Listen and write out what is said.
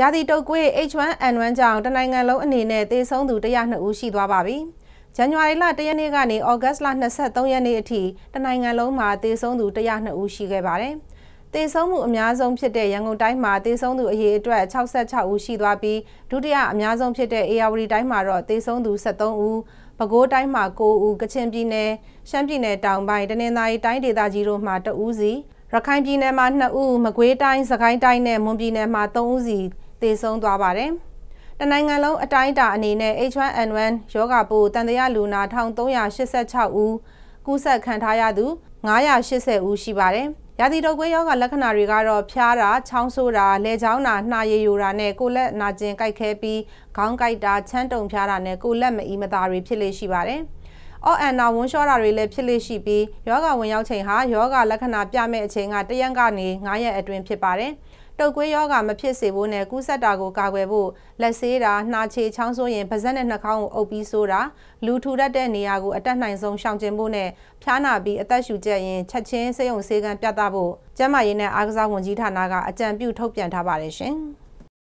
ရာသီတုပ်ကွေး H1N1 ကြောင့်တနိုင်ငံလုံးအနေနဲ့သေဆုံးသူ102ဦးရှိသွားပါပြီ။ဇန်နဝါရီလ1ရက်နေ့ကနေဩဂတ်စ်လ23ရက်နေ့အထိတနိုင်ငံလုံးမှာသေဆုံးသူ102ဦးရှိခဲ့ပါတယ်။သေဆုံးမှုအများဆုံးဖြစ်တဲ့ရန်ကုန်တိုင်းမှာသေဆုံးသူအရေအတွက်66ဦးရှိသွားပြီးဒုတိယအများဆုံးဖြစ်တဲ့အေရဝတီတိုင်းမှာတော့သေဆုံးသူ73ဦးပဲခူးတိုင်းမှာ9ဦးကချင်ပြည်နယ်ရှမ်းပြည်နယ်တောင်ပိုင်းတနင်္သာရီတိုင်းဒေသကြီးတို့မှာ2ဦးစီရခိုင်ပြည်နယ်မှာ2ဦးမကွေးတိုင်းစကိုင်းတိုင်းနဲ့မွန်ပြည်နယ်မှာ3ဦးစီ သေဆုံးသွားပါတယ်။တနိုင်ငံလုံးအတိုင်းအတာအနေနဲ့ H1N1 ရောဂါပိုးတန်တရားလူနာ1386ဦးကူးစက်ခံထားရသူ980ဦးရှိပါတယ်။ရာသီတုပ်ကွေးရောဂါလက္ခဏာတွေကတော့ဖျားတာ၊ချောင်းဆိုးတာ၊လဲချောင်းတာ၊နှာရည်ယိုတာနဲ့ကိုယ်လက်နာကျင်ကိုက်ခဲပြီးခေါင်းကိုက်တာ၊ချမ်းတုံဖျားတာနဲ့ကိုယ်လက်မအီမသာတွေဖြစ်လေရှိပါတယ်။အော့အန်နာဝန်းလျှောတာတွေလည်းဖြစ်လေရှိပြီးယောဂဝင်ရောက်ချိန်ဟာယောဂလက္ခဏာပြမဲ့အချိန်ကတရက်ကနေ9ရက်အတွင်းဖြစ်ပါတယ်။ တုပ်ကွေးယောဂမဖြစ်စေဖို့နဲ့ကူးစက်တာကိုကာကွယ်ဖို့လက်ဆေးတာနှာချေချောင်းဆိုးရင်ပါးစပ်နဲ့နှာခေါင်းကိုအုပ်ပြီးဆိုးတာလူထူတတ်တဲ့နေရာကိုအတက်နိုင်ဆုံးရှောင်ကျဉ်ဖို့နဲ့ဖျားနာပြီးအသက်ရှူကျက်ရင်ချက်ချင်းစေယုံဆေးကန်းပြသဖို့ကျန်းမာရေးနဲ့အားကစားဝန်ကြီးဌာနကအကြံပြုထုတ်ပြန်ထားပါတယ်ရှင်။